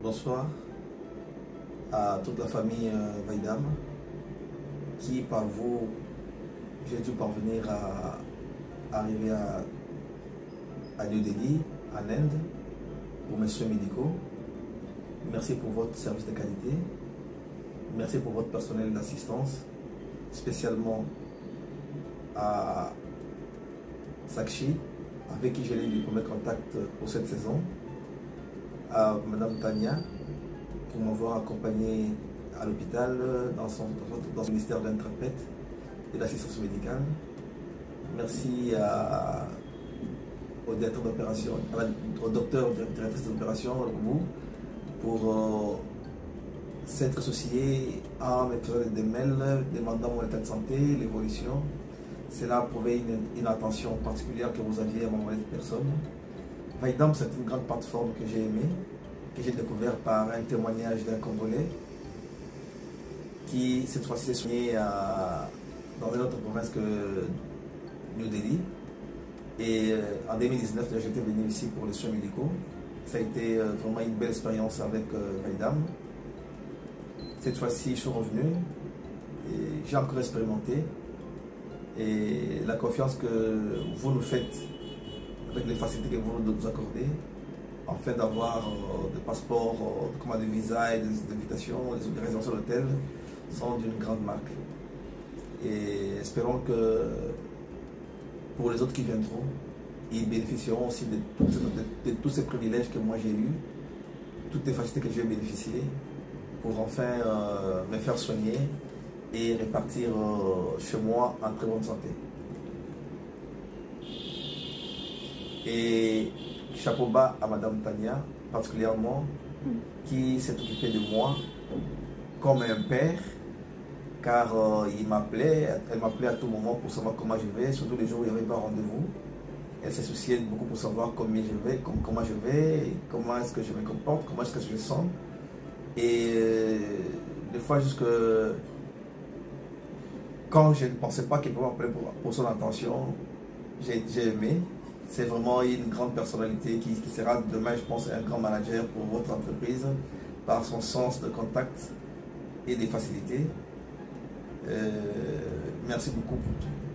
Bonsoir à toute la famille euh, Vaidam qui, par vous, j'ai dû parvenir à arriver à, New Delhi, en Inde, pour mes soins médicaux. Merci pour votre service de qualité. Merci pour votre personnel d'assistance, spécialement à Sakshi, avec qui j'ai eu le premier contact pour cette saison, à Madame Tania, pour m'avoir accompagné à l'hôpital dans son, dans son ministère d'interprète et d'assistance médicale. Merci au directeur d'opération, au docteur directrice d'opération, pour euh, s'être associé à me faire des mails demandant mon état de santé, l'évolution. Cela prouvait une, une, attention particulière que vous aviez à m'envoyer de personne. Vaidam, c'est une grande plateforme que j'ai aimée, que j'ai découvert par un témoignage d'un Congolais qui, cette fois-ci, est soigné dans une autre province que New Delhi. Et en 2019, j'étais venu ici pour les soins médicaux. Ça a été vraiment une belle expérience avec Vaidam. Cette fois-ci, je suis revenu et j'ai encore expérimenté. Et la confiance que vous nous faites, les facilités que vous nous accordez, en fait d'avoir euh, des passeports, euh, comment des visas et des invitations, des réservations d'hôtel, sont d'une grande marque. Et espérons que pour les autres qui viendront, ils bénéficieront aussi de, tous ces privilèges que moi j'ai eus, toutes les facilités que j'ai bénéficiées pour enfin euh, me faire soigner et repartir chez moi en très bonne santé. Et chapeau bas à Madame Tania, particulièrement, qui s'est occupée de moi comme un père, car euh, il m'appelait, elle m'appelait à tout moment pour savoir comment je vais, surtout les jours où il n'y avait pas rendez-vous. Elle s'est souciée beaucoup pour savoir comment je vais, comment je vais, comment est-ce que je me comporte, comment est-ce que je me sens. Et euh, des fois, jusque quand je ne pensais pas qu'il pouvait m'appeler pour, son attention, j'ai aimé. C'est vraiment une grande personnalité qui, sera demain, je pense, un grand manager pour votre entreprise par son sens de contact et des facilités. Euh, merci beaucoup pour tout.